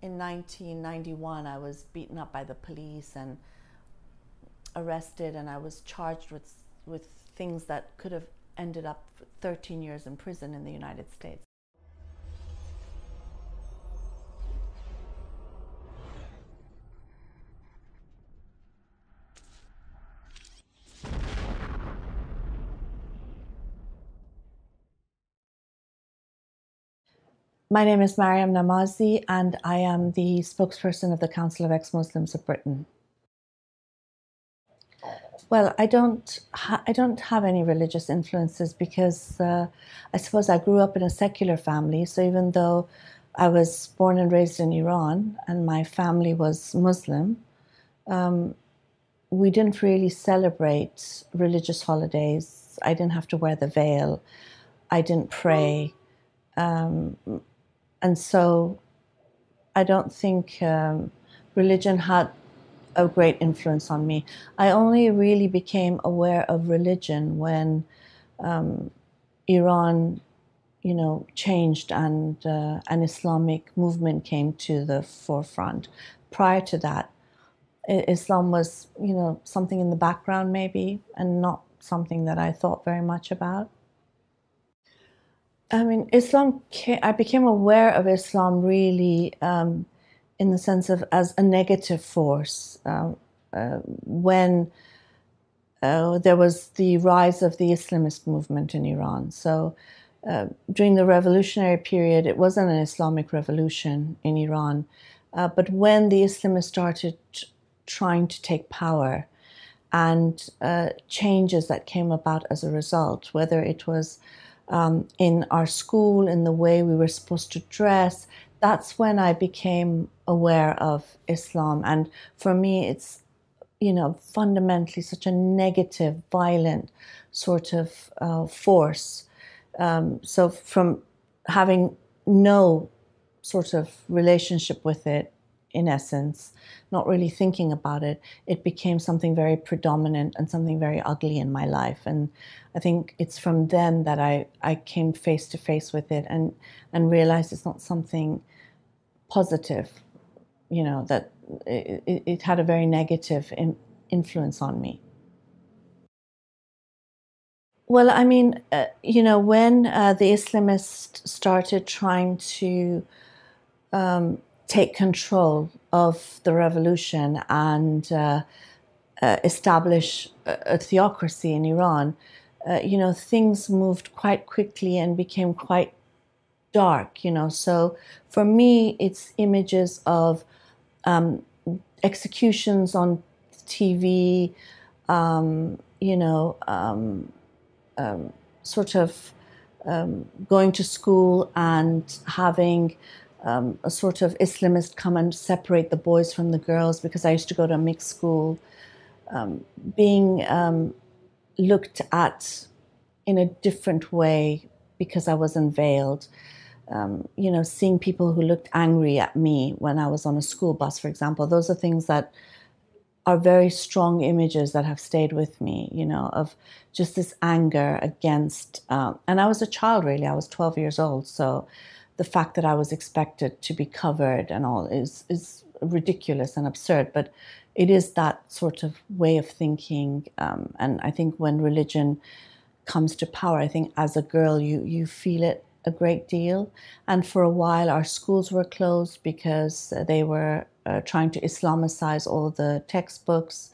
in 1991, I was beaten up by the police and arrested, and I was charged with, with things that could have ended up 13 years in prison in the United States. My name is Maryam Namazie, and I am the spokesperson of the Council of Ex Muslims of Britain. Well, I don't. Ha- I don't have any religious influences because uh, I suppose I grew up in a secular family. So even though I was born and raised in Iran and my family was Muslim, um, we didn't really celebrate religious holidays. I didn't have to wear the veil. I didn't pray. Um, and so I don't think um, religion had a great influence on me. I only really became aware of religion when um, Iran, you know, changed and uh, an Islamic movement came to the forefront. Prior to that, Islam was, you know, something in the background maybe, and not something that I thought very much about. I mean, Islam. Came, I became aware of Islam really um, in the sense of as a negative force uh, uh, when uh, there was the rise of the Islamist movement in Iran. So uh, during the revolutionary period, it wasn't an Islamic revolution in Iran, uh, but when the Islamists started trying to take power. And uh, changes that came about as a result, whether it was um, in our school, in the way we were supposed to dress. That's when I became aware of Islam. And for me, it's, you know, fundamentally such a negative, violent sort of uh, force. Um, so from having no sort of relationship with it, in essence, not really thinking about it, it became something very predominant and something very ugly in my life. And I think it's from then that I, I came face to face with it and, and realized it's not something positive, you know, that it, it, had a very negative in, influence on me. Well, I mean, uh, you know, when uh, the Islamists started trying to um, take control of the revolution and uh, uh, establish a, a, theocracy in Iran, uh, you know, things moved quite quickly and became quite dark, you know. So for me, it's images of um, executions on TV, um, you know, um, um sort of um, going to school and having um, a sort of Islamist come and separate the boys from the girls because I used to go to a mixed school, um, being um, looked at in a different way because I was unveiled. Um, you know, seeing people who looked angry at me when I was on a school bus, for example, those are things that are very strong images that have stayed with me, you know, of just this anger against, um, and I was a child really, I was 12 years old, so the fact that I was expected to be covered and all is is ridiculous and absurd. But it is that sort of way of thinking, um, and I think when religion comes to power, I think as a girl you you feel it a great deal. And for a while, our schools were closed because they were uh, trying to Islamicize all the textbooks.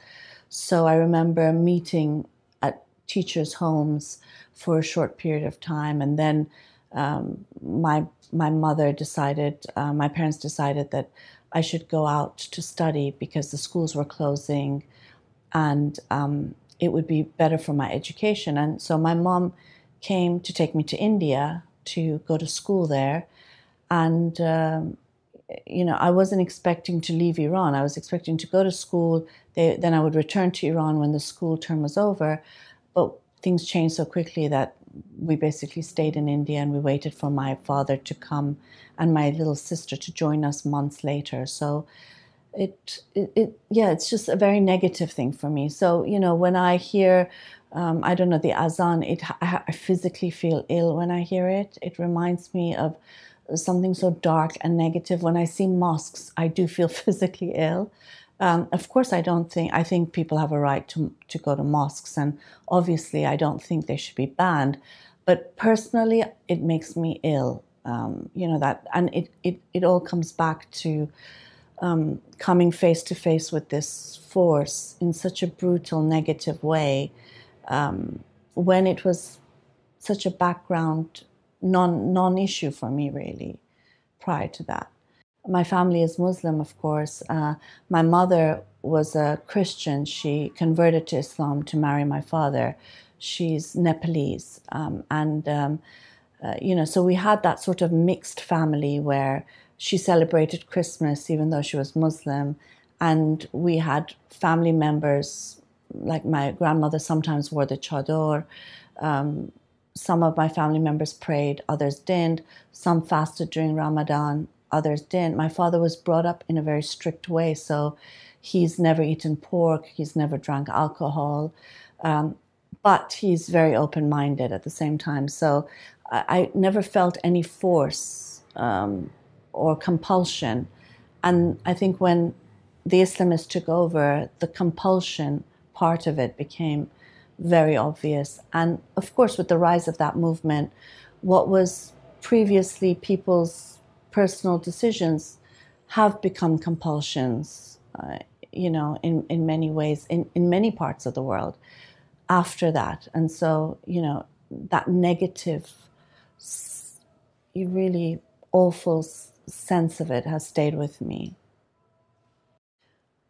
So I remember meeting at teachers' homes for a short period of time, and then um, my my mother decided, uh, my parents decided that I should go out to study because the schools were closing, and um, it would be better for my education. And so my mom came to take me to India to go to school there, and um, you know I wasn't expecting to leave Iran. I was expecting to go to school. They, then I would return to Iran when the school term was over, but things changed so quickly that we basically stayed in India and we waited for my father to come and my little sister to join us months later. So it, it, it yeah, it's just a very negative thing for me. So, you know, when I hear, um, I don't know, the azan, it, I physically feel ill when I hear it. It reminds me of something so dark and negative. When I see mosques, I do feel physically ill. Um, of course, I don't think I think people have a right to to go to mosques, and obviously, I don't think they should be banned. But personally, it makes me ill. Um, you know that, and it it it all comes back to um, coming face to face with this force in such a brutal, negative way um, when it was such a background non non issue for me really prior to that. My family is Muslim, of course. Uh, my mother was a Christian. She converted to Islam to marry my father. She's Nepalese, um, and um, uh, you know, so we had that sort of mixed family where she celebrated Christmas even though she was Muslim, and we had family members like my grandmother sometimes wore the chador. Um, some of my family members prayed, others didn't. Some fasted during Ramadan, others didn't. My father was brought up in a very strict way, so he's never eaten pork, he's never drunk alcohol, um, but he's very open minded at the same time. So I, I never felt any force um, or compulsion. And I think when the Islamists took over, the compulsion part of it became very obvious. And of course, with the rise of that movement, what was previously people's personal decisions have become compulsions, uh, you know, in, in many ways, in, in many parts of the world after that. And so, you know, that negative, really awful sense of it has stayed with me.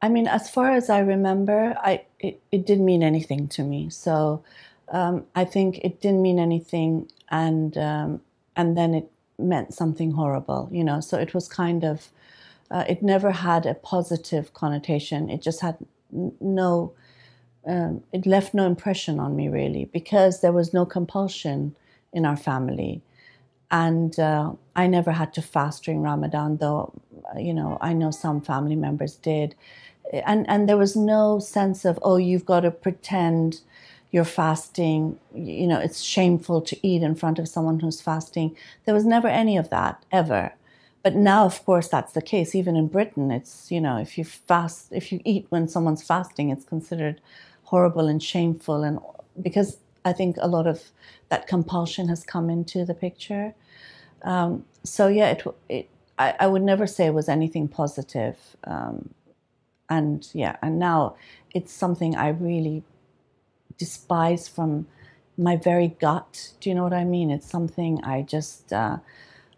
I mean, as far as I remember, I it, it didn't mean anything to me. So um, I think it didn't mean anything, and um, and then it meant something horrible, you know. So it was kind of, uh, it never had a positive connotation. It just had no, um, it left no impression on me really because there was no compulsion in our family, and uh, I never had to fast during Ramadan, though, you know, I know some family members did and and there was no sense of oh you've got to pretend you're fasting you know it's shameful to eat in front of someone who's fasting. There was never any of that ever. But now of course that's the case. Even in britain it's you know if you fast if you eat when someone's fasting it's considered horrible and shameful. And because i think a lot of that compulsion has come into the picture. Um, so yeah it, it I, I, would never say it was anything positive. Um, and yeah and now it's something i really despise from my very gut. Do you know what i mean? It's something i just uh,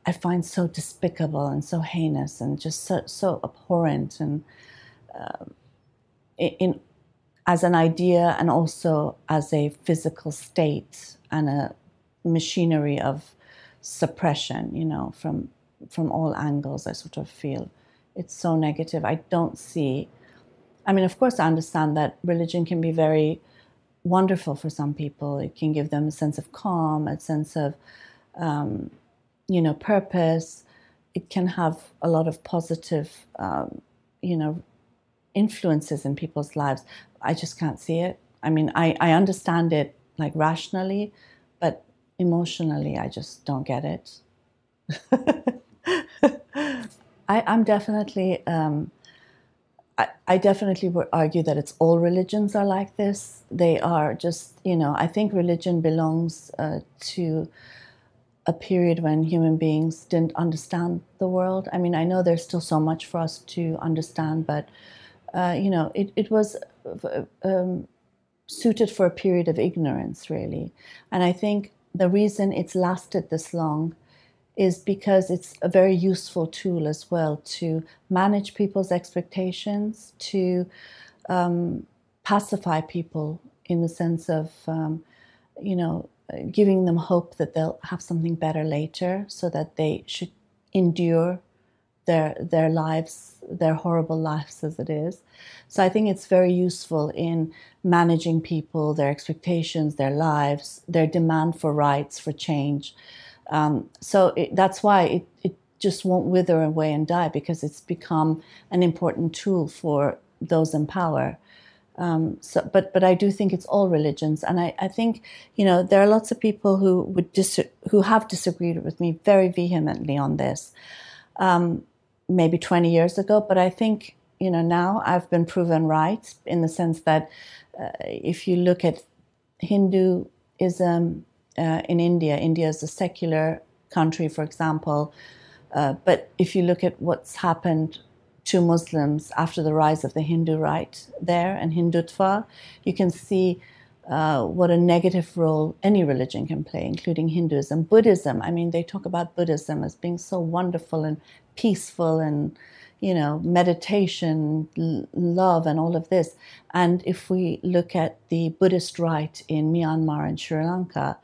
i find so despicable and so heinous and just so, so abhorrent and uh, in as an idea and also as a physical state and a machinery of suppression you know from from all angles i sort of feel it's so negative. I don't see I mean, of course, I understand that religion can be very wonderful for some people. It can give them a sense of calm, a sense of, um, you know, purpose. It can have a lot of positive, um, you know, influences in people's lives. I just can't see it. I mean, I, I understand it like rationally, but emotionally, I just don't get it. I, am definitely um, I, definitely would argue that it's all religions are like this. They are just, you know, I think religion belongs uh, to a period when human beings didn't understand the world. I mean, I know there's still so much for us to understand, but, uh, you know, it, it was uh, um, suited for a period of ignorance, really. And I think the reason it's lasted this long is because it's a very useful tool as well to manage people's expectations, to um, pacify people in the sense of, um, you know, giving them hope that they'll have something better later so that they should endure their their lives, their horrible lives as it is. So I think it's very useful in managing people, their expectations, their lives, their demand for rights, for change. Um, so it, that's why it, it just won't wither away and die because it's become an important tool for those in power. Um, so, but but I do think it's all religions, and I, I think you know there are lots of people who would dis- who have disagreed with me very vehemently on this, um, maybe twenty years ago. But I think you know now I've been proven right in the sense that uh, if you look at Hinduism uh, in India, India is a secular country, for example. Uh, but if you look at what's happened to Muslims after the rise of the Hindu right there and Hindutva, you can see uh, what a negative role any religion can play, including Hinduism. Buddhism, I mean, they talk about Buddhism as being so wonderful and peaceful and, you know, meditation, l- love, and all of this. And if we look at the Buddhist right in Myanmar and Sri Lanka,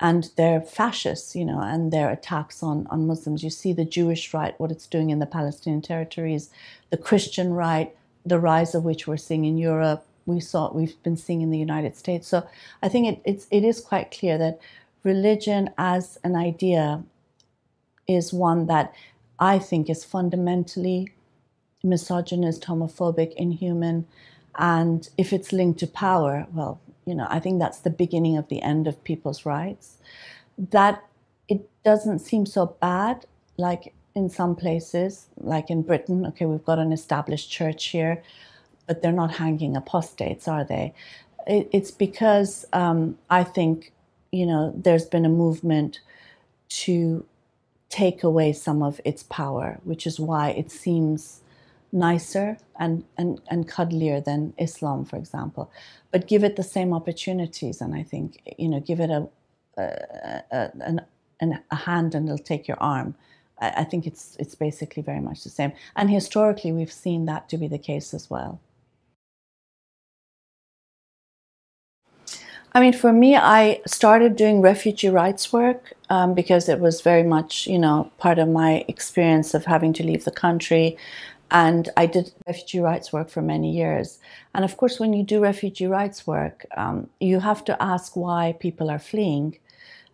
and their fascists, you know, and their attacks on, on Muslims. You see the Jewish right, what it's doing in the Palestinian territories, the Christian right, the rise of which we're seeing in Europe. We saw we've been seeing in the United States. So I think it, it's it is quite clear that religion as an idea is one that I think is fundamentally misogynist, homophobic, inhuman, and if it's linked to power, well, you know, I think that's the beginning of the end of people's rights. That it doesn't seem so bad, like in some places, like in Britain. Okay, we've got an established church here, but they're not hanging apostates, are they? It, it's because um, I think, you know, there's been a movement to take away some of its power, which is why it seems nicer and, and, and cuddlier than Islam, for example. But give it the same opportunities, and I think, you know, give it a, a, a, an, a hand and it'll take your arm. I, I think it's, it's basically very much the same. And historically, we've seen that to be the case as well. I mean, for me, I started doing refugee rights work um, because it was very much, you know, part of my experience of having to leave the country and I did refugee rights work for many years. And of course, when you do refugee rights work, um, you have to ask why people are fleeing,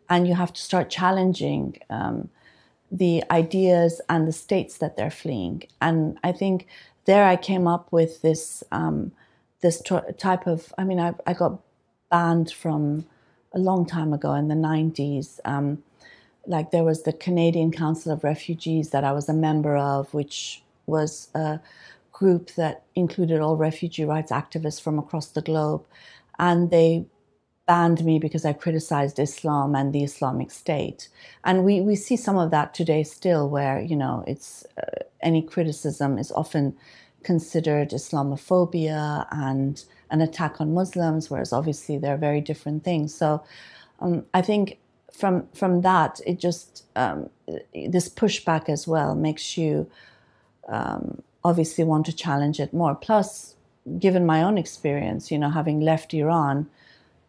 and you have to start challenging um, the ideas and the states that they're fleeing. And I think there I came up with this um, this type of. I mean, I, I, got banned from a long time ago in the '90s um, like there was the Canadian Council of Refugees that I was a member of, which was a group that included all refugee rights activists from across the globe. And they banned me because I criticized Islam and the Islamic State. And we, we see some of that today still, where, you know, it's uh, any criticism is often considered Islamophobia and an attack on Muslims, whereas obviously they're very different things. So um, I think from from that, it just um, this pushback as well makes you um, obviously want to challenge it more. Plus, given my own experience, you know, having left Iran,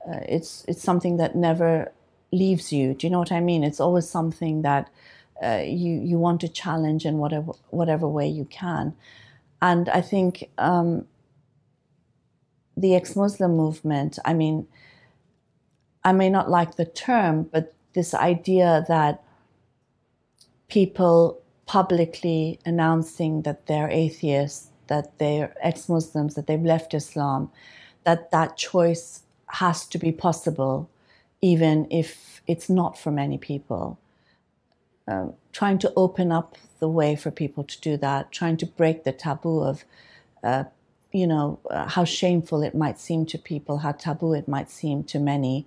uh, it's it's something that never leaves you. Do you know what I mean? It's always something that uh, you you want to challenge in whatever whatever way you can. And I think um, the ex-Muslim movement. I mean, I may not like the term, but this idea that people publicly announcing that they're atheists, that they're ex Muslims, that they've left Islam, that that choice has to be possible, even if it's not for many people. Uh, trying to open up the way for people to do that, trying to break the taboo of, uh, you know, uh, how shameful it might seem to people, how taboo it might seem to many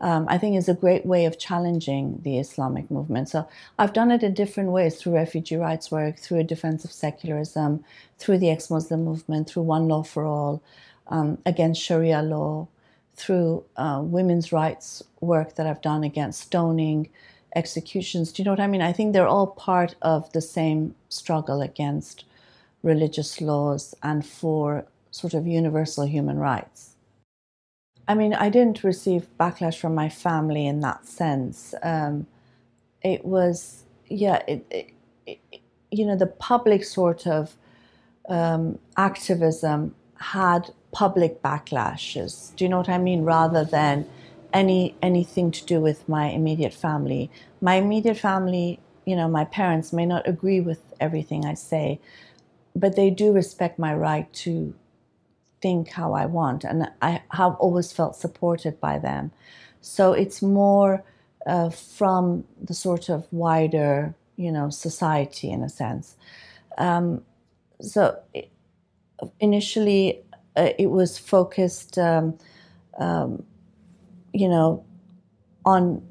um, I think is a great way of challenging the Islamic movement. So I've done it in different ways through refugee rights work, through a defense of secularism, through the ex Muslim movement, through One Law for All, um, against Sharia law, through uh, women's rights work that I've done against stoning, executions. Do you know what I mean? I think they're all part of the same struggle against religious laws and for sort of universal human rights. I mean, I didn't receive backlash from my family in that sense. Um, it was, yeah, it, it, it, you know, the public sort of um, activism had public backlashes. Do you know what I mean? Rather than any anything to do with my immediate family. My immediate family, you know, my parents may not agree with everything I say, but they do respect my right to think how I want, and I have always felt supported by them. So it's more uh, from the sort of wider, you know, society in a sense. Um, so it, initially, uh, it was focused, um, um, you know, on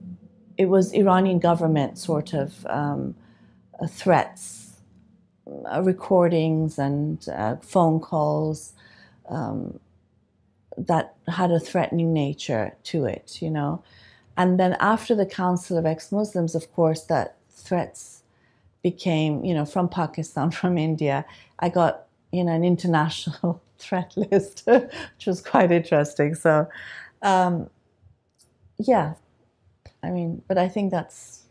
it was Iranian government sort of um, uh, threats, uh, recordings, and uh, phone calls um, that had a threatening nature to it, you know. And then after the Council of Ex Muslims, of course, that threats became, you know, from Pakistan, from India. I got, you know, an international threat list, which was quite interesting. So, um, yeah, I mean, but I think that's,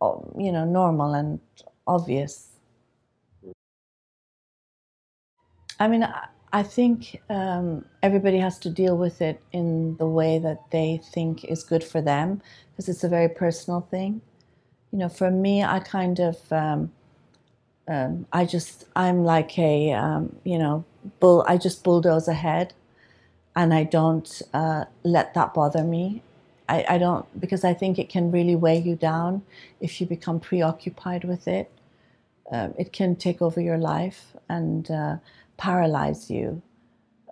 you know, normal and obvious. I mean, I think um, everybody has to deal with it in the way that they think is good for them because it's a very personal thing. You know, for me, I kind of, um, um, I just, I'm like a, um, you know, bull, I just bulldoze ahead and I don't uh, let that bother me. I, I don't, because I think it can really weigh you down if you become preoccupied with it. Uh, it can take over your life and, uh, paralyze you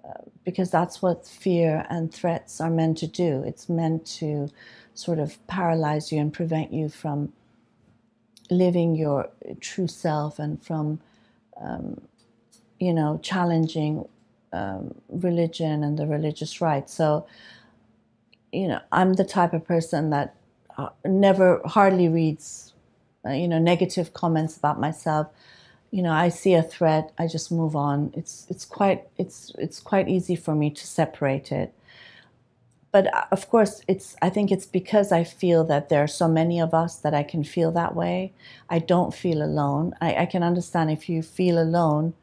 uh, because that's what fear and threats are meant to do. It's meant to sort of paralyze you and prevent you from living your true self and from, um, you know, challenging um, religion and the religious right. So, you know, I'm the type of person that uh, never hardly reads, uh, you know, negative comments about myself you know, I see a threat, I just move on. It's it's quite it's it's quite easy for me to separate it. But uh, of course, it's I think it's because I feel that there are so many of us that I can feel that way. I don't feel alone. I, I can understand if you feel alone,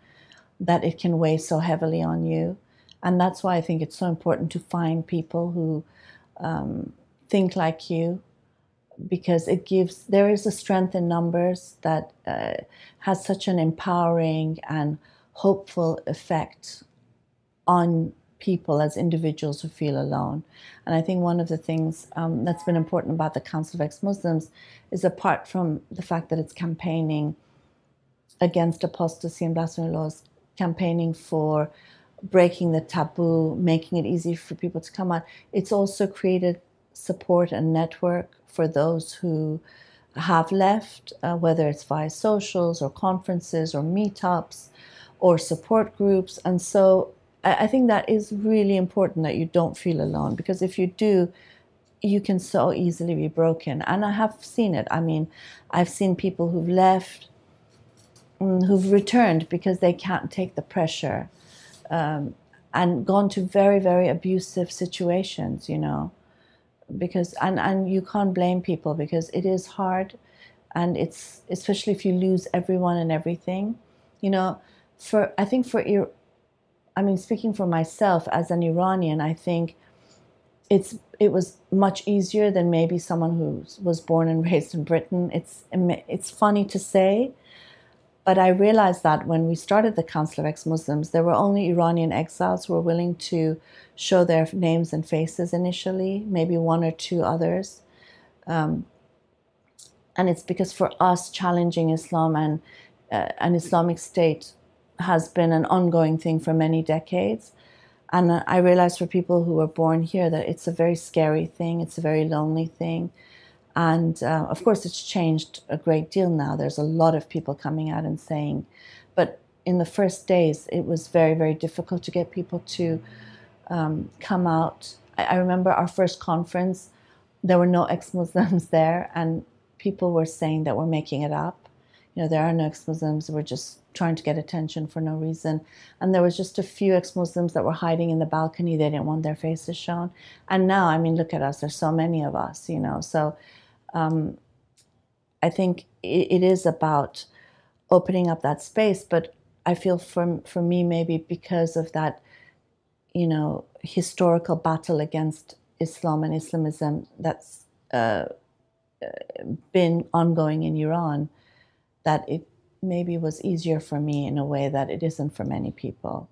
that it can weigh so heavily on you, and that's why I think it's so important to find people who um, think like you, because it gives there is a strength in numbers that uh, has such an empowering and hopeful effect on people as individuals who feel alone. And I think one of the things um, that's been important about the Council of Ex Muslims is apart from the fact that it's campaigning against apostasy and blasphemy laws, campaigning for breaking the taboo, making it easy for people to come out, it's also created support and network for those who have left, uh, whether it's via socials or conferences or meetups or support groups. And so I, I think that is really important that you don't feel alone because if you do, you can so easily be broken. And I have seen it. I mean, I've seen people who've left, mm, who've returned because they can't take the pressure, um, and gone to very, very abusive situations, you know because and and you can't blame people because it is hard and it's especially if you lose everyone and everything. You know for i think for i mean speaking for myself as an iranian i think it's it was much easier than maybe someone who was born and raised in britain. It's it's funny to say but I realized that when we started the Council of Ex Muslims, there were only Iranian exiles who were willing to show their names and faces initially, maybe one or two others. Um, and it's because for us, challenging Islam and uh, an Islamic State has been an ongoing thing for many decades. And I realized for people who were born here that it's a very scary thing, it's a very lonely thing. And uh, of course, it's changed a great deal now. There's a lot of people coming out and saying, but in the first days, it was very, very difficult to get people to um, come out. I, I, remember our first conference, there were no ex Muslims there, and people were saying that we're making it up. You know, there are no ex Muslims, we're just trying to get attention for no reason. And there was just a few ex Muslims that were hiding in the balcony, they didn't want their faces shown. And now, I mean, look at us, there's so many of us, you know. So, um, I think it, it is about opening up that space. But I feel for for me maybe because of that, you know, historical battle against Islam and Islamism that's uh, been ongoing in Iran, that it maybe was easier for me in a way that it isn't for many people.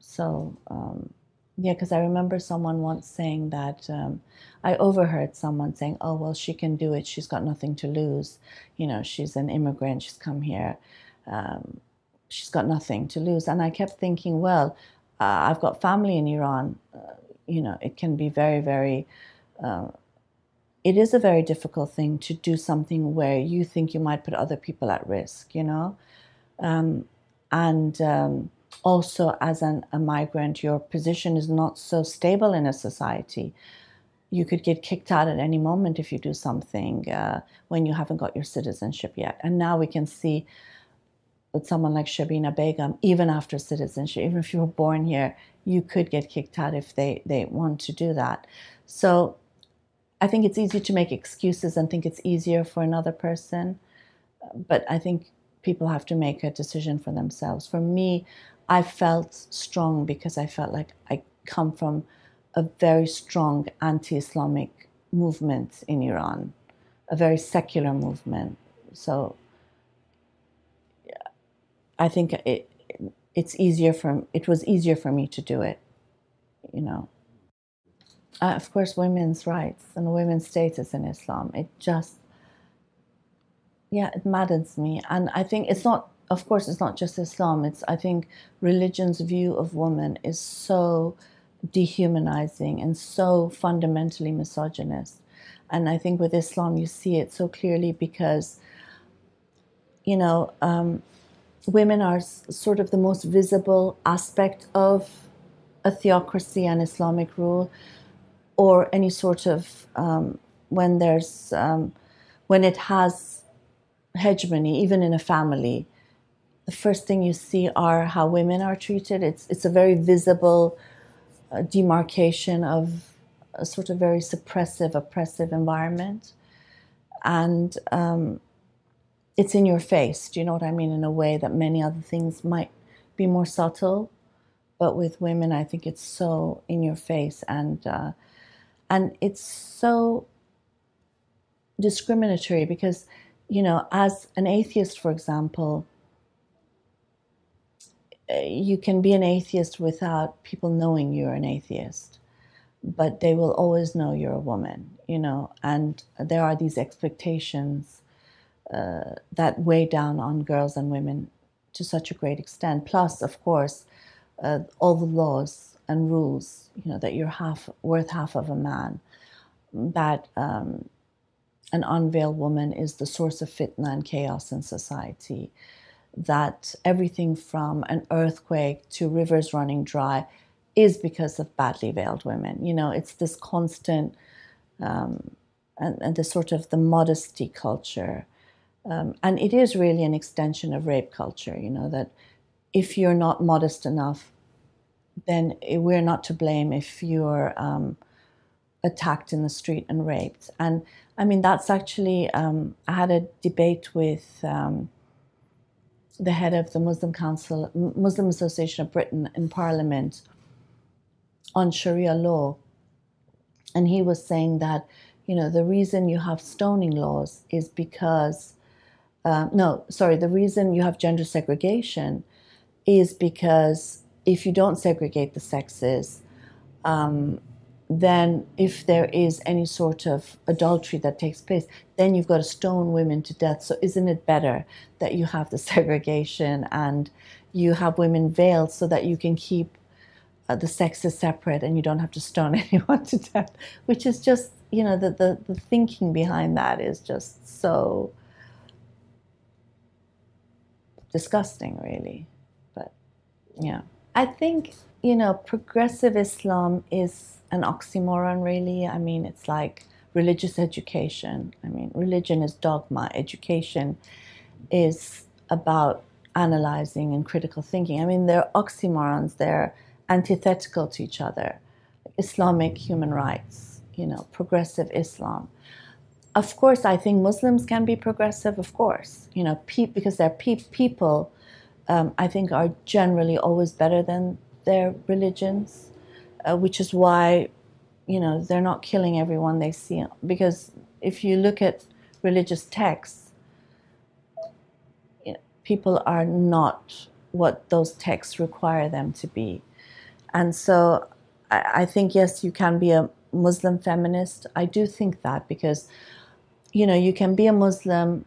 so um, yeah, because I remember someone once saying that um, I overheard someone saying, "Oh well, she can do it. She's got nothing to lose. You know, she's an immigrant. She's come here. Um, she's got nothing to lose." And I kept thinking, well, uh, I've got family in Iran. Uh, you know, it can be very, very. Uh, it is a very difficult thing to do something where you think you might put other people at risk. You know, um, and um, also as an, a migrant, your position is not so stable in a society. You could get kicked out at any moment if you do something uh, when you haven't got your citizenship yet. And now we can see with someone like Shamima Begum, even after citizenship, even if you were born here, you could get kicked out if they, they want to do that. So I think it's easy to make excuses and think it's easier for another person. But I think people have to make a decision for themselves. For me, I felt strong because I felt like I come from a very strong anti Islamic movement in Iran, a very secular movement. So I think it, it's easier for it was easier for me to do it, you know. Uh, of course, women's rights and women's status in Islam. It just, yeah, it maddens me, and I think it's not of course, it's not just Islam. It's I think religion's view of woman is so dehumanizing and so fundamentally misogynist. And I think with Islam, you see it so clearly because, you know, um, women are sort of the most visible aspect of a theocracy and Islamic rule, or any sort of um, when there's um, when it has hegemony, even in a family the first thing you see are how women are treated. It's it's a very visible uh, demarcation of a sort of very suppressive, oppressive environment, and um, it's in your face. Do you know what I mean? In a way that many other things might be more subtle, but with women, I think it's so in your face, and uh, and it's so discriminatory because you know, as an atheist, for example you can be an atheist without people knowing you're an atheist, but they will always know you're a woman, you know, and there are these expectations uh, that weigh down on girls and women to such a great extent. Plus, of course, uh, all the laws and rules, you know, that you're half worth half of a man, that um, an unveiled woman is the source of fitna and chaos in society that everything from an earthquake to rivers running dry is because of badly veiled women. You know, it's this constant um, and, and the sort of the modesty culture. Um, and it is really an extension of rape culture, you know, that if you're not modest enough, then we're not to blame if you're um, attacked in the street and raped. And I mean, that's actually, um, I had a debate with um, the head of the Muslim Council, Muslim Association of Britain in Parliament on Sharia law. And he was saying that, you know, the reason you have stoning laws is because, uh, no, sorry, the reason you have gender segregation is because if you don't segregate the sexes, um, then if there is any sort of adultery that takes place, then you've got to stone women to death. So isn't it better that you have the segregation and you have women veiled so that you can keep uh, the sexes separate and you don't have to stone anyone to death? Which is just, you know, the, the, the thinking behind that is just so disgusting, really. But yeah. I think, you know, progressive Islam is an oxymoron, really. I mean, it's like religious education. I mean, religion is dogma, education is about analyzing and critical thinking. I mean, they're oxymorons, they're antithetical to each other. Islamic human rights, you know, progressive Islam. Of course, I think Muslims can be progressive, of course, you know, pe- because they're pe- people, um, I think, are generally always better than their religions uh, which is why, you know, they're not killing everyone they see. Because if you look at religious texts, you know, people are not what those texts require them to be. And so I, I think, yes, you can be a Muslim feminist. I do think that because, you know, you can be a Muslim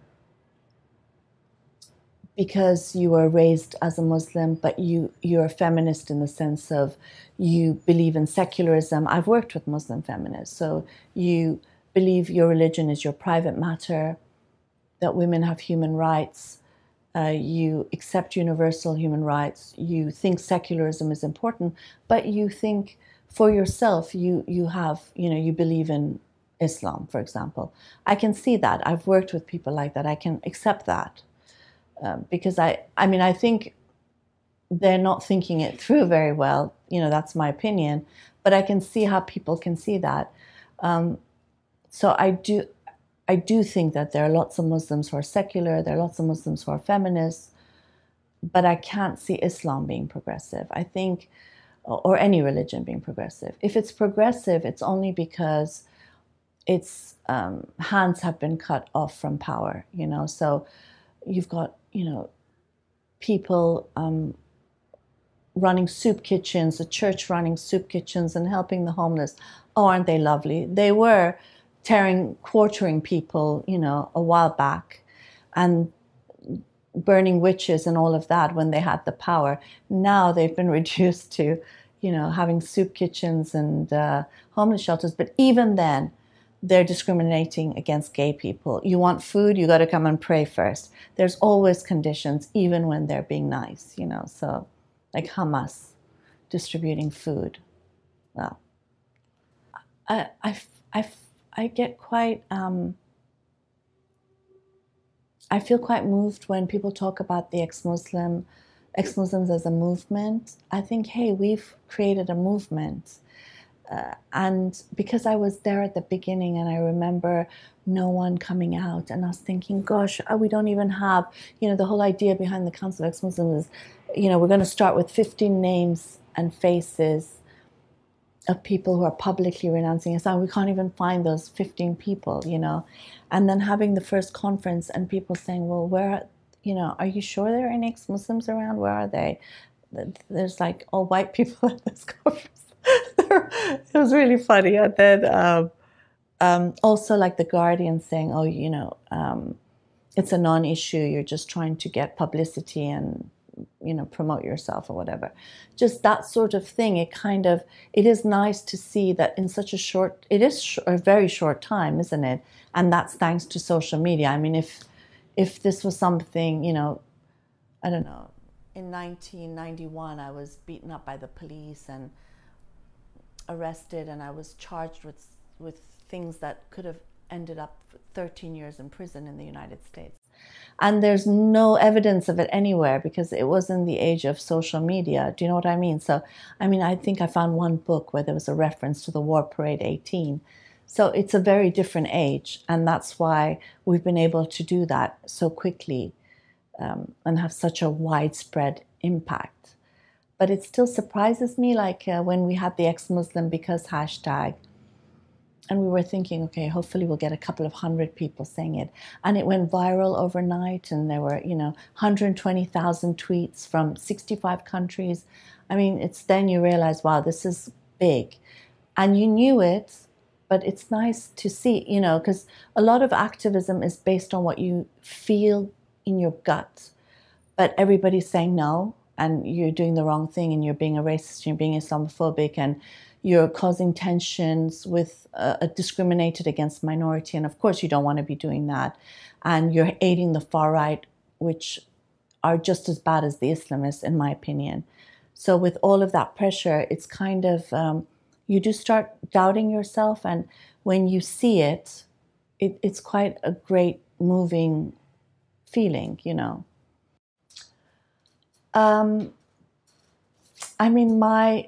because you were raised as a Muslim, but you you're a feminist in the sense of you believe in secularism. I've worked with Muslim feminists, so you believe your religion is your private matter, that women have human rights, uh, you accept universal human rights, you think secularism is important, but you think for yourself you you have you know you believe in Islam, for example. I can see that. I've worked with people like that. I can accept that um, because I I mean I think they're not thinking it through very well. You know that's my opinion, but I can see how people can see that. Um, so I do I do think that there are lots of Muslims who are secular, there are lots of Muslims who are feminists, but I can't see Islam being progressive. I think, or any religion being progressive. If it's progressive, it's only because its um, hands have been cut off from power, you know. So you've got, you know, people um, running soup kitchens, a church running soup kitchens and helping the homeless. Oh, aren't they lovely? They were tearing, quartering people, you know, a while back, and burning witches and all of that when they had the power. Now they've been reduced to, you know, having soup kitchens and uh, homeless shelters. But even then, they're discriminating against gay people. You want food, you got to come and pray first. There's always conditions, even when they're being nice, you know. So, like Hamas distributing food. Well, I, I, I I get quite, um, I feel quite moved when people talk about the ex-Muslim, ex-Muslims as a movement. I think, hey, we've created a movement. Uh, and because I was there at the beginning and I remember no one coming out and us thinking, gosh, uh, we don't even have, you know, the whole idea behind the Council of Ex-Muslims is, you know, we're going to start with 15 names and faces of people who are publicly renouncing Islam. We can't even find those 15 people, you know. And then having the first conference and people saying, well, where, you know, are you sure there are any ex Muslims around? Where are they? There's like all white people at this conference. it was really funny. And then um, um, also, like The Guardian saying, oh, you know, um, it's a non issue. You're just trying to get publicity and you know promote yourself or whatever just that sort of thing it kind of it is nice to see that in such a short it is sh- a very short time isn't it and that's thanks to social media i mean if if this was something you know i don't know in 1991 i was beaten up by the police and arrested and i was charged with with things that could have ended up 13 years in prison in the united states and there's no evidence of it anywhere because it was in the age of social media. Do you know what I mean? So, I mean, I think I found one book where there was a reference to the War Parade 18. So it's a very different age, and that's why we've been able to do that so quickly um, and have such a widespread impact. But it still surprises me, like uh, when we had the ex Muslim because hashtag and we were thinking, okay, hopefully we'll get a couple of hundred people saying it. And it went viral overnight, and there were, you know, 120,000 tweets from 65 countries. I mean, it's then you realize, wow, this is big. And you knew it, but it's nice to see, you know, because a lot of activism is based on what you feel in your gut. But everybody's saying no, and you're doing the wrong thing, and you're being a racist, you're being Islamophobic, and you're causing tensions with a, a, discriminated against minority and of course you don't want to be doing that. And you're aiding the far right which are just as bad as the islamists in my opinion. So with all of that pressure it's kind of um, you do start doubting yourself and when you see it, it it's quite a great moving feeling you know um, i mean my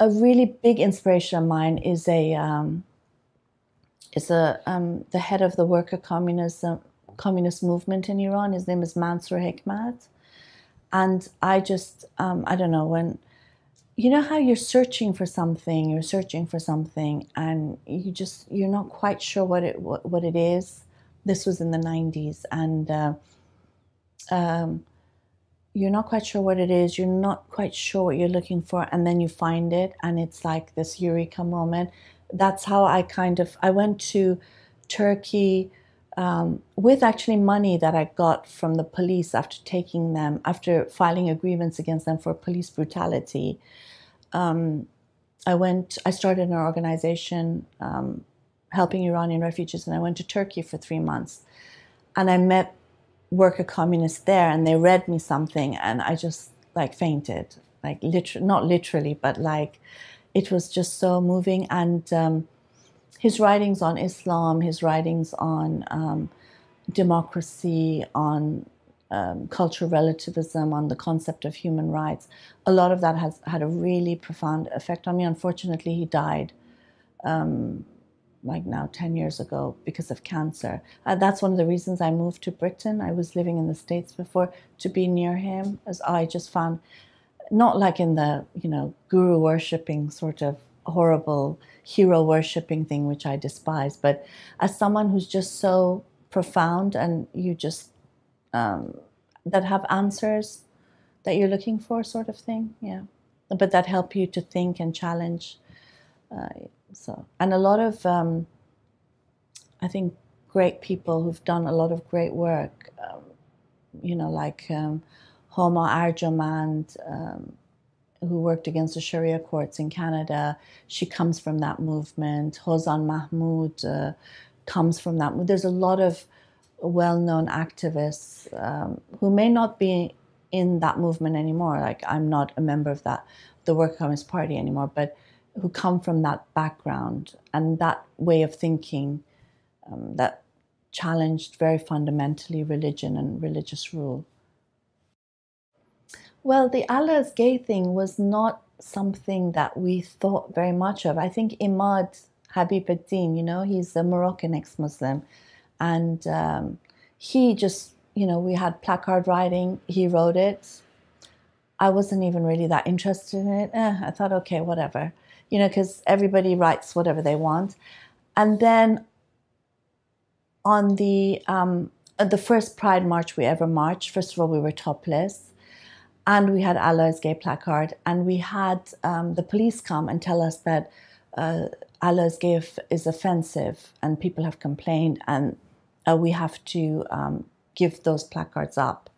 a really big inspiration of mine is a um, is a um, the head of the worker communism communist movement in Iran. His name is Mansour Hekmat, and I just um, I don't know when you know how you're searching for something, you're searching for something, and you just you're not quite sure what it what, what it is. This was in the '90s, and uh, um, you're not quite sure what it is, you're not quite sure what you're looking for, and then you find it, and it's like this eureka moment. That's how I kind of I went to Turkey um, with actually money that I got from the police after taking them after filing a grievance against them for police brutality. Um, I went. I started an organization um, helping Iranian refugees, and I went to Turkey for three months, and I met worker communist there and they read me something and I just like fainted, like literally, not literally, but like it was just so moving. And um, his writings on Islam, his writings on um, democracy, on um, cultural relativism, on the concept of human rights, a lot of that has had a really profound effect on me. Unfortunately, he died um, like now 10 years ago because of cancer. Uh, that's one of the reasons I moved to Britain. I was living in the States before to be near him, as I just found, not like in the, you know, guru worshipping sort of horrible hero worshipping thing, which I despise, but as someone who's just so profound and you just, um, that have answers that you're looking for, sort of thing. Yeah. But that help you to think and challenge. Uh, so, and a lot of, um, I think, great people who've done a lot of great work. Um, you know, like um, Homa Arjomand, um, who worked against the Sharia courts in Canada. She comes from that movement. Houzan Mahmoud uh, comes from that. There's a lot of well-known activists um, who may not be in that movement anymore. Like I'm not a member of that, the Work Communist Party anymore, but who come from that background and that way of thinking um, that challenged very fundamentally religion and religious rule. Well, the Allah's gay thing was not something that we thought very much of. I think Imad Habib ad-Din, you know, he's a Moroccan ex-Muslim, and um, he just, you know, we had placard writing. He wrote it. I wasn't even really that interested in it. Eh, I thought, okay, whatever you know, because everybody writes whatever they want. And then on the um, the first Pride March we ever marched, first of all, we were topless, and we had Allah's gay placard, and we had um, the police come and tell us that uh, Allah's gay is offensive, and people have complained, and uh, we have to um, give those placards up.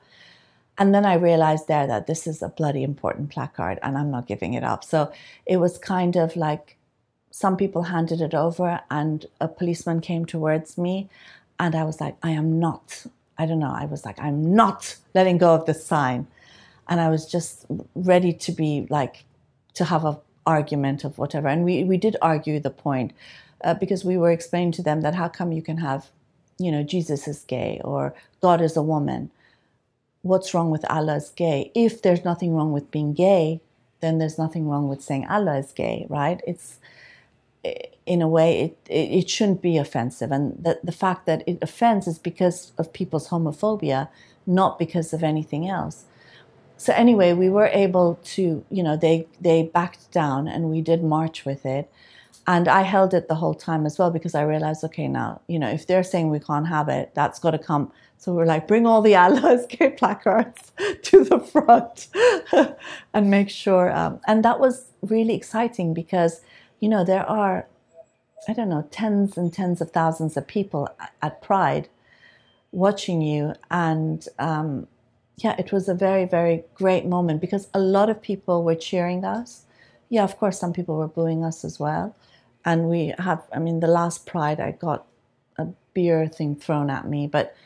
And then I realized there that this is a bloody important placard and I'm not giving it up. So it was kind of like some people handed it over and a policeman came towards me and I was like, I am not, I don't know, I was like, I'm not letting go of this sign. And I was just ready to be like, to have an argument of whatever. And we, we did argue the point uh, because we were explaining to them that how come you can have, you know, Jesus is gay or God is a woman what's wrong with Allah is gay. If there's nothing wrong with being gay, then there's nothing wrong with saying Allah is gay, right? It's eh, in a way it, it, it shouldn't be offensive, and the, the fact that it offends is because of people's homophobia, not because of anything else. So anyway, we were able to, you know, they they backed down, and we did march with it. And I held it the whole time as well because I realized, okay, now, you know, if they're saying we can't have it, that's got to come so we're like, bring all the Allah's gay placards to the front and make sure. Um, and that was really exciting because, you know, there are, I don't know, tens and tens of thousands of people at Pride watching you. And um, yeah, it was a very, very great moment because a lot of people were cheering us. Yeah, of course, some people were booing us as well. And we have, I mean, the last Pride, I got a beer thing thrown at me, but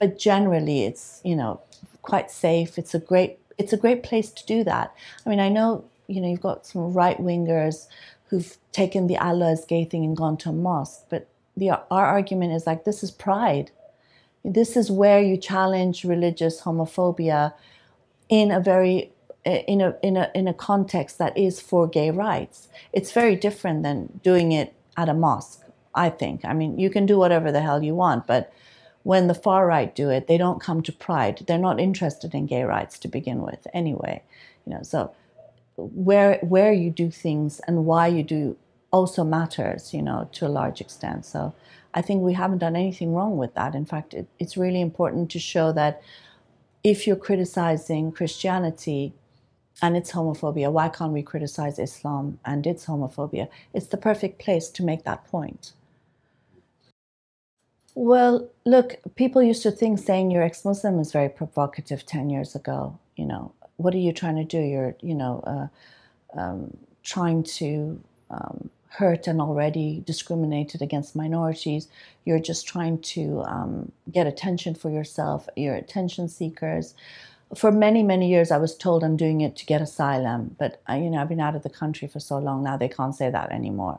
but generally it's you know quite safe. It's a great it's a great place to do that. I mean, I know you know you've got some right wingers who've taken the Allah Allah's gay thing and gone to a mosque, but the our argument is like this is pride. This is where you challenge religious homophobia in a very in a in a in a context that is for gay rights. It's very different than doing it at a mosque. I think. I mean, you can do whatever the hell you want, but when the far right do it, they don't come to pride. They're not interested in gay rights to begin with, anyway. You know, so where where you do things and why you do also matters, you know, to a large extent. So I think we haven't done anything wrong with that. In fact, it, it's really important to show that if you're criticizing Christianity and its homophobia, why can't we criticize Islam and its homophobia? It's the perfect place to make that point. Well, look, people used to think saying you're ex-Muslim is very provocative ten years ago. You know, what are you trying to do? You're, you know, uh, um, trying to um, hurt and already discriminated against minorities. You're just trying to um, get attention for yourself. You're attention seekers. For many, many years, I was told I'm doing it to get asylum, but uh, you know, I've been out of the country for so long now; they can't say that anymore.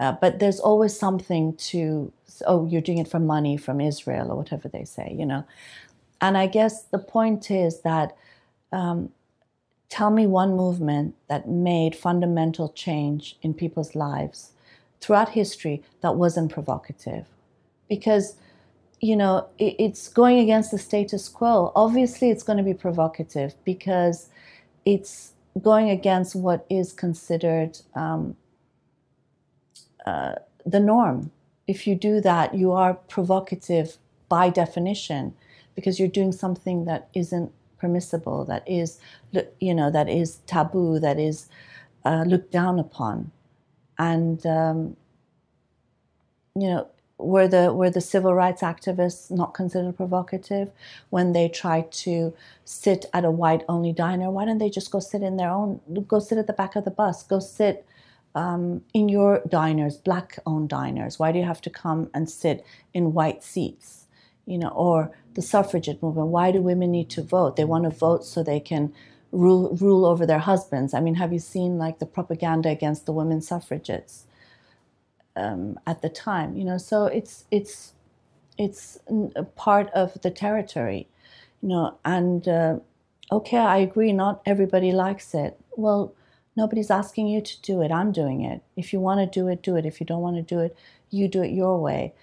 Uh, but there's always something to, oh, you're doing it for money from Israel or whatever they say, you know. And I guess the point is that um, tell me one movement that made fundamental change in people's lives throughout history that wasn't provocative. Because, you know, it's going against the status quo. Obviously, it's going to be provocative because it's going against what is considered um, the norm. If you do that, you are provocative by definition because you're doing something that isn't permissible, that is, you know, that is taboo, that is uh, looked down upon, and um, you know, were the were the civil rights activists not considered provocative when they tried to sit at a white only diner? Why don't they just go sit in their own? Go sit at the back of the bus. Go sit um, in your diners, black owned diners? Why do you have to come and sit in white seats? You know, or the suffragette movement. Why do women need to vote? They want to vote so they can rule rule over their husbands. I mean, have you seen like the propaganda against the women suffragettes um, at the time? You know, so it's it's it's part of the territory, you know. And uh, okay, I agree. Not everybody likes it. Well, Nobody's asking you to do it. I'm doing it. If you want to do it, do it. If you don't want to do it, you do it your way.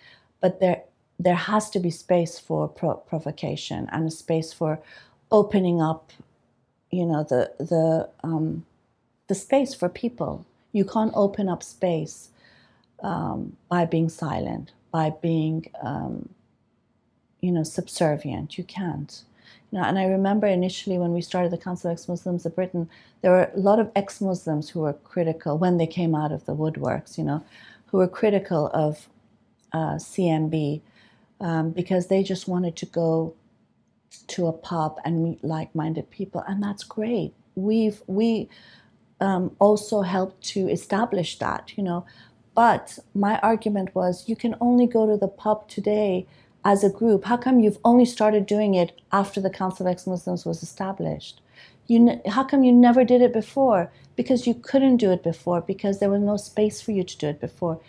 But there, there has to be space for pro- provocation and a space for opening up, you know, the the um, the space for people. You can't open up space um, by being silent, by being, um, you know, subservient. You can't. You know, and I remember initially when we started the Council of Ex-Muslims of Britain, there were a lot of ex-Muslims who were critical when they came out of the woodworks, you know, who were critical of uh, CEMB um, because they just wanted to go to a pub and meet like-minded people, and that's great. We've we um, also helped to establish that, you know. But my argument was, you can only go to the pub today as a group, how come you've only started doing it after the Council of Ex-Muslims was established? You, how come you never did it before? Because you couldn't do it before, because there was no space for you to do it before.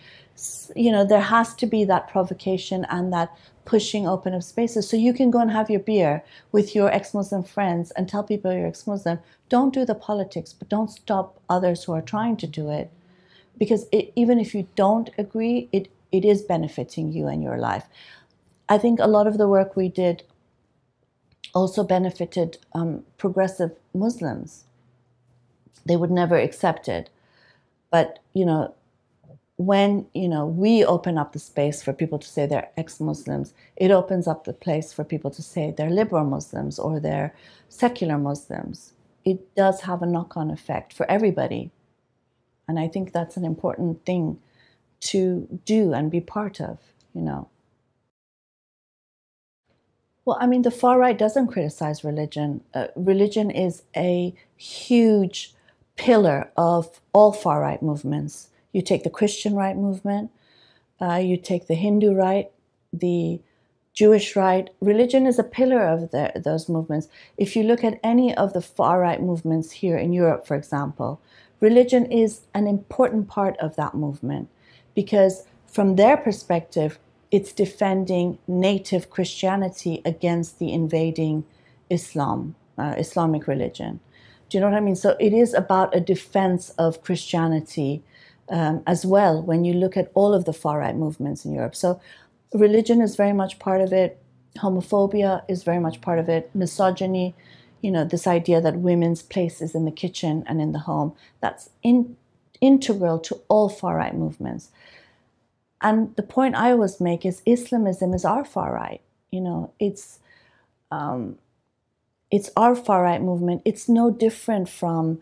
You know, there has to be that provocation and that pushing open of spaces. So you can go and have your beer with your ex-Muslim friends and tell people you're ex-Muslim. Don't do the politics, but don't stop others who are trying to do it. Because it, even if you don't agree, it, it is benefiting you and your life. I think a lot of the work we did also benefited um, progressive Muslims. They would never accept it. But, you know, when, you know, we open up the space for people to say they're ex-Muslims, it opens up the place for people to say they're liberal Muslims or they're secular Muslims. It does have a knock-on effect for everybody. And I think that's an important thing to do and be part of, you know. Well, I mean, the far right doesn't criticize religion. Uh, religion is a huge pillar of all far right movements. You take the Christian right movement, uh, you take the Hindu right, the Jewish right. Religion is a pillar of the, those movements. If you look at any of the far right movements here in Europe, for example, religion is an important part of that movement because, from their perspective, it's defending native Christianity against the invading Islam, uh, Islamic religion. Do you know what I mean? So it is about a defense of Christianity um, as well when you look at all of the far right movements in Europe. So religion is very much part of it, homophobia is very much part of it, misogyny, you know, this idea that women's place is in the kitchen and in the home, that's in, integral to all far right movements. And the point I always make is Islamism is our far right. You know, it's um, it's our far right movement. It's no different from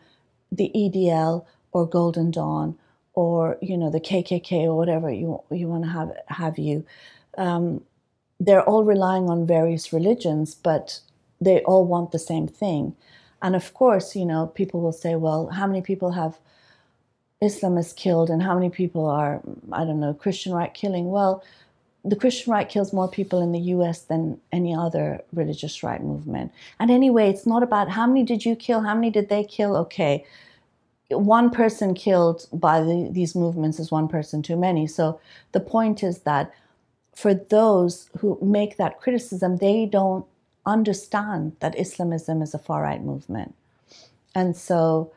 the EDL or Golden Dawn or you know the KKK or whatever you you want to have have you. Um, they're all relying on various religions, but they all want the same thing. And of course, you know, people will say, well, how many people have Islamists killed and how many people are, I don't know, Christian right killing? Well, the Christian right kills more people in the US than any other religious right movement. And anyway, it's not about how many did you kill, how many did they kill? Okay. One person killed by the, these movements is one person too many. So the point is that for those who make that criticism, they don't understand that Islamism is a far right movement. And so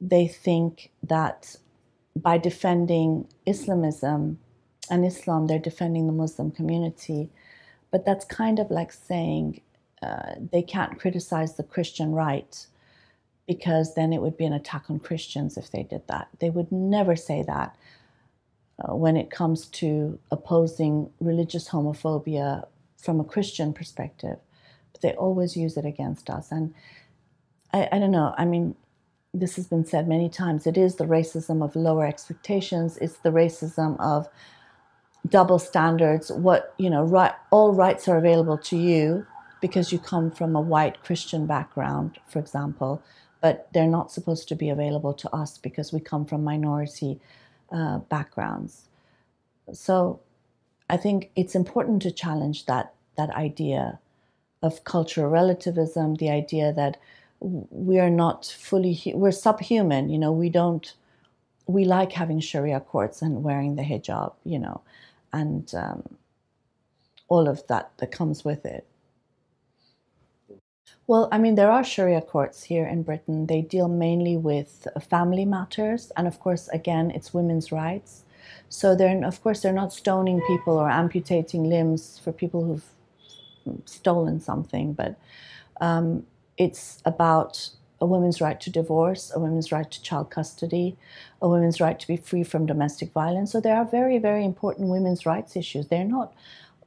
they think that by defending Islamism and Islam, they're defending the Muslim community. But that's kind of like saying uh, they can't criticize the Christian right because then it would be an attack on Christians if they did that. They would never say that uh, when it comes to opposing religious homophobia from a Christian perspective, but they always use it against us. And I, I don't know, I mean, this has been said many times it is the racism of lower expectations, it's the racism of double standards. What, you know, right, all rights are available to you because you come from a white Christian background, for example, but they're not supposed to be available to us because we come from minority uh, backgrounds. So I think it's important to challenge that that idea of cultural relativism, the idea that we are not fully we're subhuman. You know, we don't we like having Sharia courts and wearing the hijab. You know, and um, all of that that comes with it. Well, I mean, there are Sharia courts here in Britain. They deal mainly with family matters, and of course, again, it's women's rights. So they're, of course, they're not stoning people or amputating limbs for people who've stolen something, but um, it's about a woman's right to divorce, a woman's right to child custody, a woman's right to be free from domestic violence. So there are very, very important women's rights issues. They're not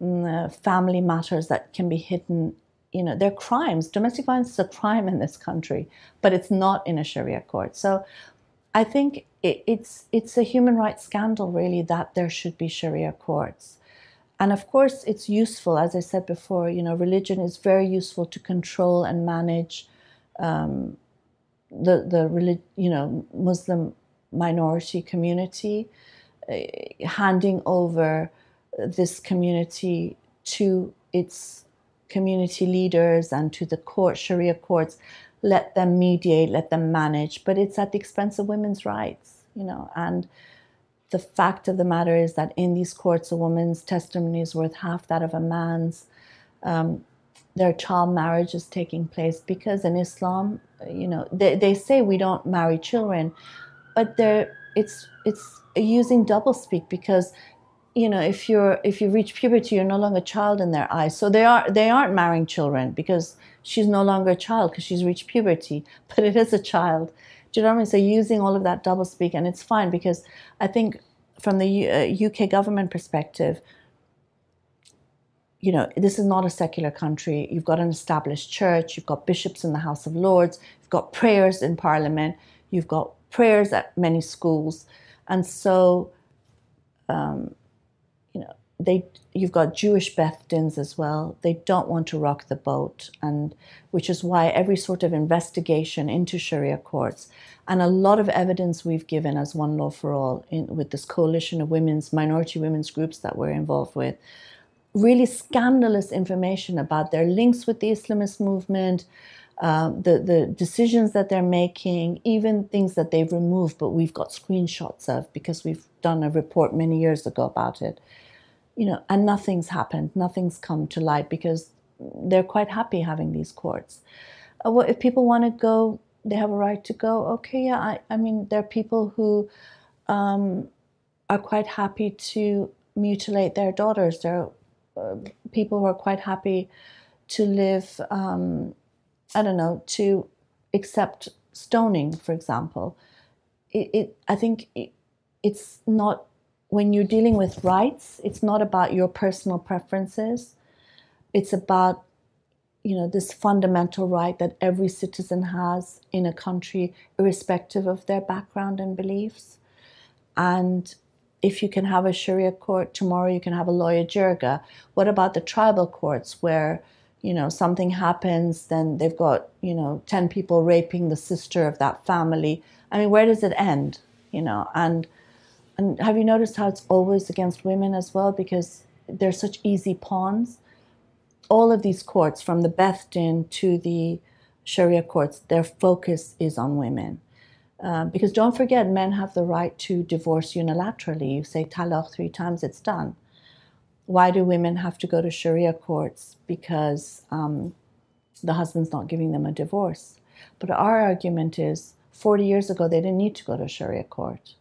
mm, family matters that can be hidden you know, they're crimes. Domestic violence is a crime in this country, but it's not in a Sharia court. So I think it, it's it's a human rights scandal, really, that there should be Sharia courts. And of course, it's useful, as I said before. You know, religion is very useful to control and manage um, the the you know Muslim minority community, uh, handing over this community to its community leaders and to the court, Sharia courts, let them mediate, let them manage, but it's at the expense of women's rights, you know. And the fact of the matter is that in these courts, a woman's testimony is worth half that of a man's. Um, there are child marriages taking place because in Islam, you know, they, they say we don't marry children, but they're, it's, it's using doublespeak because you know if you're if you reach puberty you're no longer a child in their eyes so they are they aren't marrying children because she's no longer a child because she's reached puberty but it is a child do you know what i mean? So using all of that double speak and it's fine because i think from the uh, uk government perspective you know this is not a secular country. You've got an established church you've got bishops in the house of lords you've got prayers in parliament you've got prayers at many schools. And so um, they you've got Jewish Beth Dins as well. They don't want to rock the boat, and which is why every sort of investigation into Sharia courts and a lot of evidence we've given as One Law for All in, with this coalition of women's minority women's groups that we're involved with, really scandalous information about their links with the Islamist movement. Uh, the the decisions that they're making, even things that they've removed, but we've got screenshots of because we've done a report many years ago about it you know, and nothing's happened, nothing's come to light because they're quite happy having these courts. Uh, well, if people want to go, they have a right to go. Okay, yeah, I, I mean, there are people who um, are quite happy to mutilate their daughters. There are uh, people who are quite happy to live, um, I don't know, to accept stoning, for example. It, it I think it, it's not when you're dealing with rights, it's not about your personal preferences. It's about you know, this fundamental right that every citizen has in a country, irrespective of their background and beliefs. And if you can have a Sharia court tomorrow, you can have a loya jirga. What about the tribal courts where, you know, something happens, then they've got, you know, 10 people raping the sister of that family. I mean, where does it end? You know, and and have you noticed how it's always against women as well? Because they're such easy pawns all of these courts, from the Beth Din to the Sharia courts, their focus is on women. Uh, because don't forget, men have the right to divorce unilaterally. You say talaq three times, it's done. Why do women have to go to Sharia courts? Because um, the husband's not giving them a divorce. But our argument is 40 years ago, they didn't need to go to Sharia court.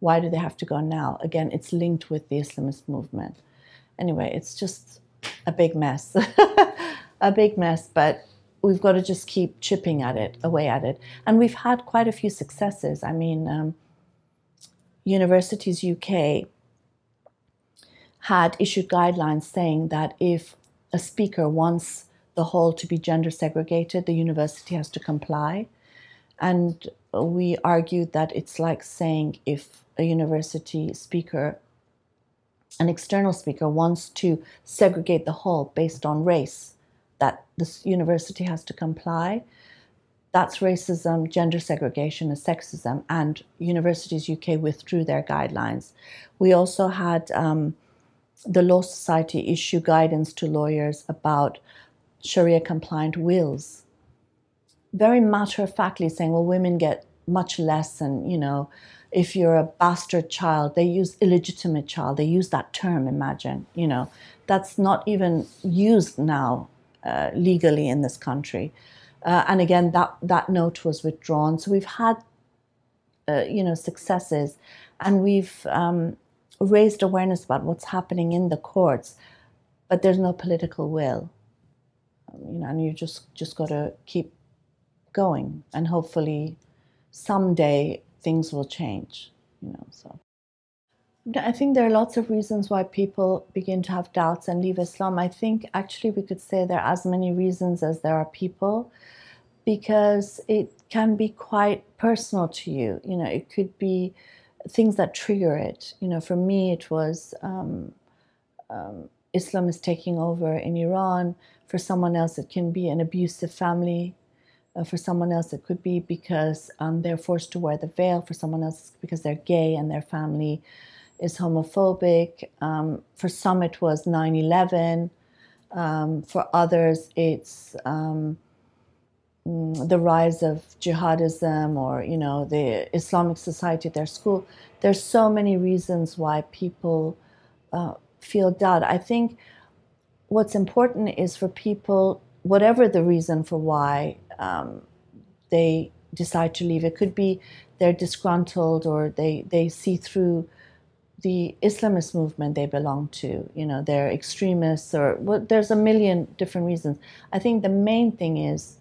Why do they have to go now? Again, it's linked with the Islamist movement. Anyway, it's just a big mess, a big mess, but we've got to just keep chipping at it, away at it. And we've had quite a few successes. I mean, um, Universities UK had issued guidelines saying that if a speaker wants the hall to be gender segregated, the university has to comply. And we argued that it's like saying if a university speaker an external speaker wants to segregate the hall based on race, that this university has to comply. That's racism, gender segregation, and sexism, and Universities UK withdrew their guidelines. We also had um, the Law Society issue guidance to lawyers about Sharia compliant wills. Very matter of factly saying, well, women get much less, and you know, if you're a bastard child, they use illegitimate child. They use that term, imagine, you know. That's not even used now uh, legally in this country. Uh, and again, that, that note was withdrawn. So we've had, uh, you know, successes and we've um, raised awareness about what's happening in the courts, but there's no political will. Um, you know, and you just, just got to keep going and hopefully someday things will change, you know. So I think there are lots of reasons why people begin to have doubts and leave Islam. I think actually we could say there are as many reasons as there are people because it can be quite personal to you. You know, it could be things that trigger it. You know, for me, it was um, um, Islam is taking over in Iran. For someone else, it can be an abusive family uh, for someone else, it could be because um, they're forced to wear the veil. For someone else, because they're gay and their family is homophobic. Um, for some, it was 9 11. Um, for others, it's um, mm, the rise of jihadism or, you know, the Islamic Society at their school. There's so many reasons why people uh, feel doubt. I think what's important is for people, whatever the reason for why um, they decide to leave. It could be they're disgruntled or they, they see through the Islamist movement they belong to. You know, they're extremists or well, there's a million different reasons. I think the main thing is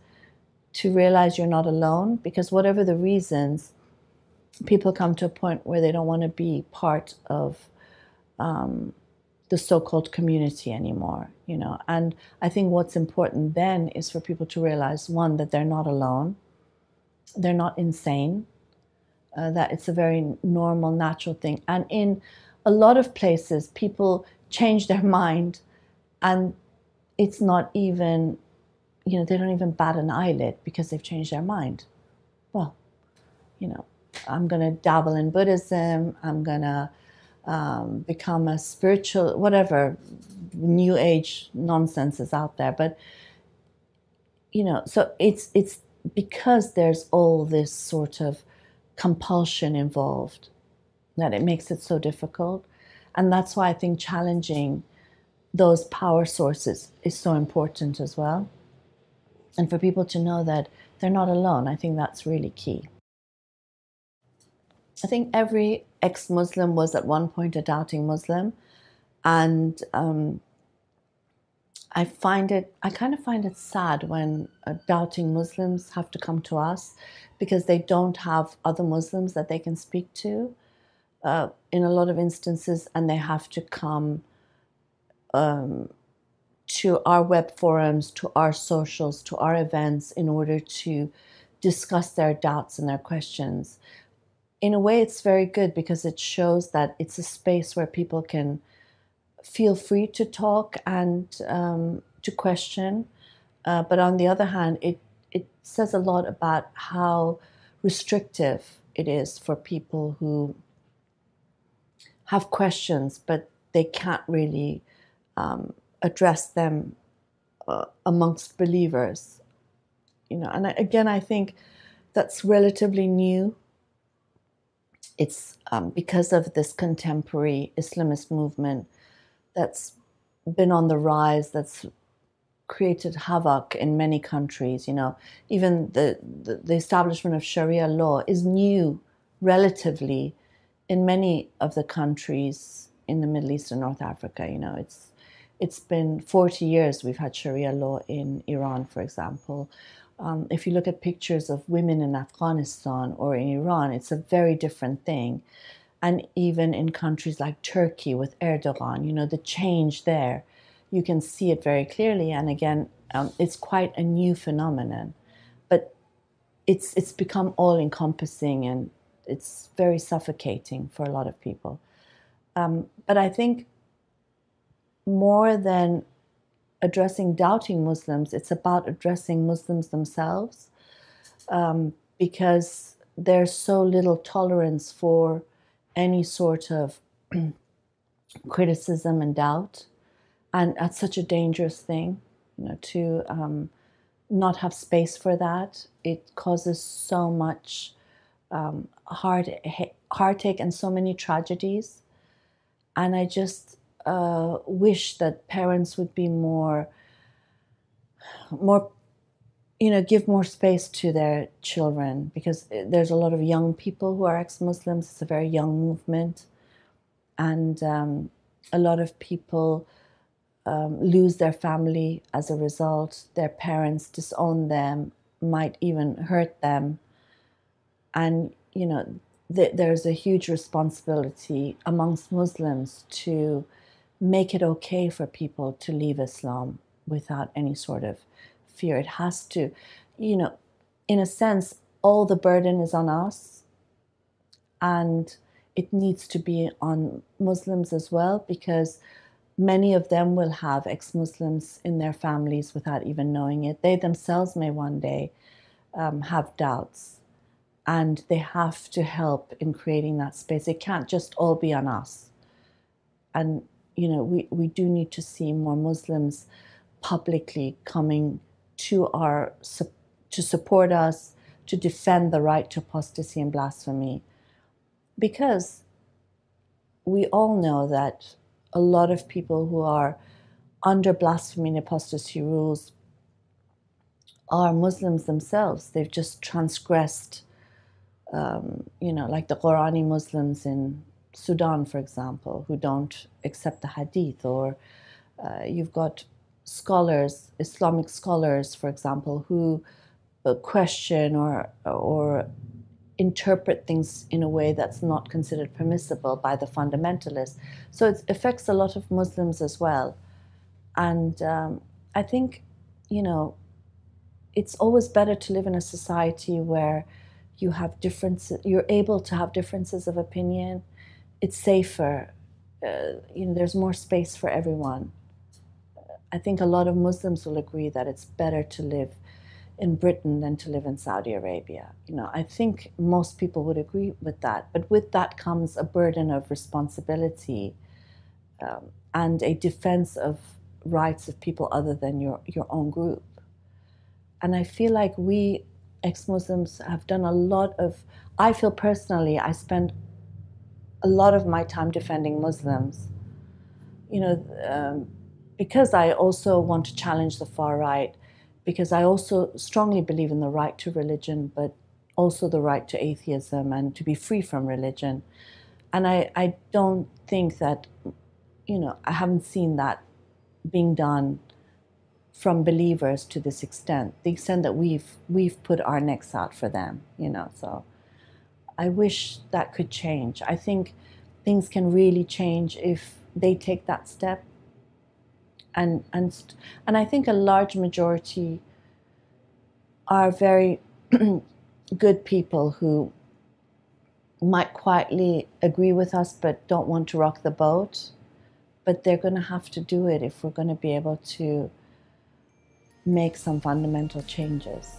to realize you're not alone because whatever the reasons, people come to a point where they don't want to be part of um, the so-called community anymore you know? And i think what's important then is for people to realize one that they're not alone. They're not insane. Uh, that it's a very normal natural thing. And in a lot of places people change their mind and it's not even you know they don't even bat an eyelid because they've changed their mind. Well you know i'm going to dabble in buddhism. I'm going to um, become a spiritual, whatever new age nonsense is out there. But you know, so it's it's because there's all this sort of compulsion involved that it makes it so difficult, and that's why I think challenging those power sources is so important as well. And for people to know that they're not alone, I think that's really key. I think every ex Muslim was at one point a doubting Muslim. And um, I find it, I kind of find it sad when uh, doubting Muslims have to come to us because they don't have other Muslims that they can speak to uh, in a lot of instances, and they have to come um, to our web forums, to our socials, to our events in order to discuss their doubts and their questions. In a way, it's very good because it shows that it's a space where people can feel free to talk and um, to question. Uh, but on the other hand, it, it says a lot about how restrictive it is for people who have questions, but they can't really um, address them uh, amongst believers. You know, and again, I think that's relatively new. It's um, because of this contemporary Islamist movement that's been on the rise, that's created havoc in many countries. You know, even the, the, the establishment of Sharia law is new relatively in many of the countries in the Middle East and North Africa. You know, it's it's been 40 years we've had Sharia law in Iran, for example. Um, if you look at pictures of women in Afghanistan or in Iran, it's a very different thing and even in countries like Turkey with Erdogan, you know, the change there, you can see it very clearly. And again, um, it's quite a new phenomenon, but it's it's become all encompassing and it's very suffocating for a lot of people. Um, but I think more than addressing doubting Muslims, it's about addressing Muslims themselves um, because there's so little tolerance for any sort of criticism and doubt. And that's such a dangerous thing, you know, to um, not have space for that. It causes so much um, heart, heartache and so many tragedies. And I just uh, wish that parents would be more, more you know, give more space to their children because there's a lot of young people who are ex Muslims. It's a very young movement. And um, a lot of people um, lose their family as a result. Their parents disown them, might even hurt them. And, you know, th- there's a huge responsibility amongst Muslims to make it okay for people to leave Islam without any sort of fear. It has to, you know, in a sense, all the burden is on us. And it needs to be on Muslims as well because many of them will have ex Muslims in their families without even knowing it. They themselves may one day um, have doubts and they have to help in creating that space. It can't just all be on us. And, you know, we, we do need to see more Muslims publicly coming to our to support us to defend the right to apostasy and blasphemy because we all know that a lot of people who are under blasphemy and apostasy rules are Muslims themselves. They've just transgressed, um, you know, like the Qurani Muslims in Sudan, for example, who don't accept the Hadith, or uh, you've got scholars, Islamic scholars, for example, who uh, question or or interpret things in a way that's not considered permissible by the fundamentalists. So it affects a lot of Muslims as well. And um, I think, you know, it's always better to live in a society where you have differences, you're able to have differences of opinion. It's safer. Uh, you know, there's more space for everyone. I think a lot of Muslims will agree that it's better to live in Britain than to live in Saudi Arabia. You know, I think most people would agree with that. But with that comes a burden of responsibility um, and a defense of rights of people other than your, your own group. And I feel like we ex Muslims have done a lot of, I feel personally, I spend a lot of my time defending Muslims. You know, um, because I also want to challenge the far right, because I also strongly believe in the right to religion, but also the right to atheism and to be free from religion. And I, I don't think that, you know, I haven't seen that being done from believers to this extent, the extent that we've we've put our necks out for them, you know. So I wish that could change. I think things can really change if they take that step. And and and I think a large majority are very good people who might quietly agree with us but don't want to rock the boat. But they're going to have to do it if we're going to be able to make some fundamental changes